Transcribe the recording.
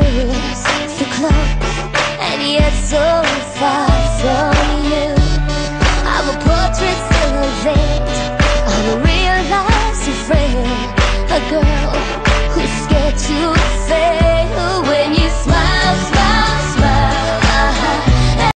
so close, and yet so far from you. I will portrait still I'm a real a girl.